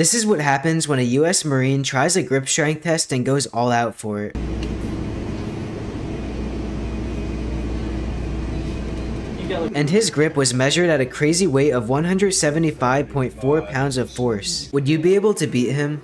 This is what happens when a US Marine tries a grip strength test and goes all out for it. And his grip was measured at a crazy weight of 175.4 pounds of force. Would you be able to beat him?